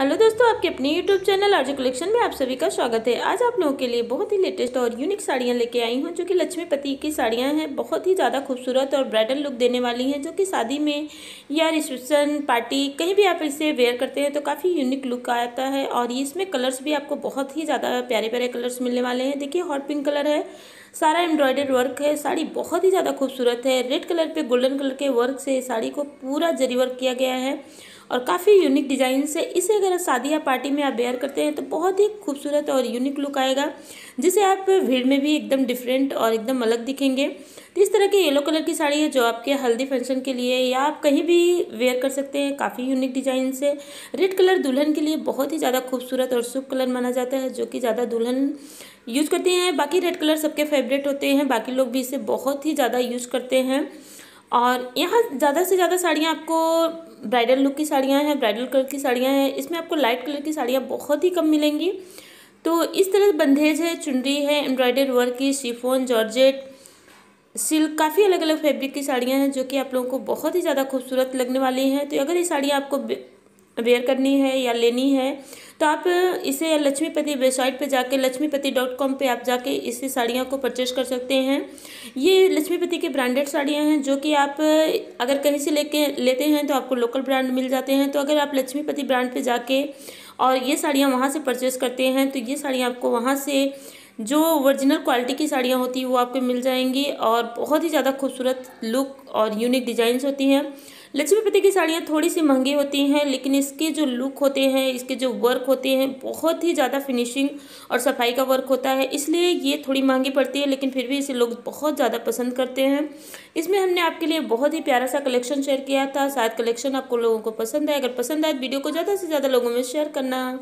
Hello दोस्तों, आपके अपने यूट्यूब चैनल आरजे कलेक्शन में आप सभी का स्वागत है। आज आप लोगों के लिए बहुत ही लेटेस्ट और यूनिक साड़ियाँ लेके आई हूँ, जो कि लक्ष्मीपति की साड़ियाँ हैं। बहुत ही ज़्यादा खूबसूरत और ब्राइडल लुक देने वाली हैं, जो कि शादी में या रिसेप्शन पार्टी कहीं भी आप इसे वेयर करते हैं तो काफ़ी यूनिक लुक आता है और इसमें कलर्स भी आपको बहुत ही ज़्यादा प्यारे प्यारे कलर्स मिलने वाले हैं। देखिए हॉट पिंक कलर है, सारा एम्ब्रॉयडर्ड वर्क है, साड़ी बहुत ही ज़्यादा खूबसूरत है। रेड कलर पे गोल्डन कलर के वर्क से साड़ी को पूरा जरी वर्क किया गया है। और काफ़ी यूनिक डिज़ाइन से इसे अगर शादी या पार्टी में आप वेयर करते हैं तो बहुत ही खूबसूरत और यूनिक लुक आएगा, जिसे आप भीड़ में भी एकदम डिफरेंट और एकदम अलग दिखेंगे। तो इस तरह की येलो कलर की साड़ी है जो आपके हल्दी फ़ंक्शन के लिए या आप कहीं भी वेयर कर सकते हैं, काफ़ी यूनिक डिज़ाइन से। रेड कलर दुल्हन के लिए बहुत ही ज़्यादा खूबसूरत और शुभ कलर माना जाता है, जो कि ज़्यादा दुल्हन यूज़ करते हैं। बाकी रेड कलर सबके फेवरेट होते हैं, बाकी लोग भी इसे बहुत ही ज़्यादा यूज़ करते हैं। और यहाँ ज़्यादा से ज़्यादा साड़ियाँ आपको ब्राइडल लुक की साड़ियाँ हैं, ब्राइडल कलर की साड़ियाँ हैं, इसमें आपको लाइट कलर की साड़ियाँ बहुत ही कम मिलेंगी। तो इस तरह बंधेज है, चुनरी है, एम्ब्रॉयडर्ड वर्क की, शिफोन, जॉर्जेट, सिल्क, काफ़ी अलग अलग फैब्रिक की साड़ियाँ हैं जो कि आप लोगों को बहुत ही ज़्यादा खूबसूरत लगने वाली हैं। तो अगर ये साड़ियाँ आपको वेयर करनी है या लेनी है तो आप इसे लक्ष्मीपति वेबसाइट पे जाके लक्ष्मीपति डॉट कॉम पर आप जाके इसे साड़ियों को परचेज कर सकते हैं। ये लक्ष्मीपति के ब्रांडेड साड़ियाँ हैं, जो कि आप अगर कहीं से लेके, लेते हैं तो आपको लोकल ब्रांड मिल जाते हैं। तो अगर आप लक्ष्मीपति ब्रांड पर जाके और ये साड़ियाँ वहाँ से परचेज़ करते हैं तो ये साड़ियाँ आपको वहाँ से जो ओरिजिनल क्वालिटी की साड़ियाँ होती हैं, वो आपको मिल जाएँगी और बहुत ही ज़्यादा खूबसूरत लुक और यूनिक डिज़ाइंस होती हैं। लक्ष्मीपति की साड़ियाँ थोड़ी सी महँगी होती हैं, लेकिन इसके जो लुक होते हैं, इसके जो वर्क होते हैं, बहुत ही ज़्यादा फिनिशिंग और सफ़ाई का वर्क होता है। इसलिए ये थोड़ी महँगी पड़ती है, लेकिन फिर भी इसे लोग बहुत ज़्यादा पसंद करते हैं। इसमें हमने आपके लिए बहुत ही प्यारा सा कलेक्शन शेयर किया था। शायद कलेक्शन आपको लोगों को पसंद आए। अगर पसंद आए वीडियो को ज़्यादा से ज़्यादा लोगों में शेयर करना।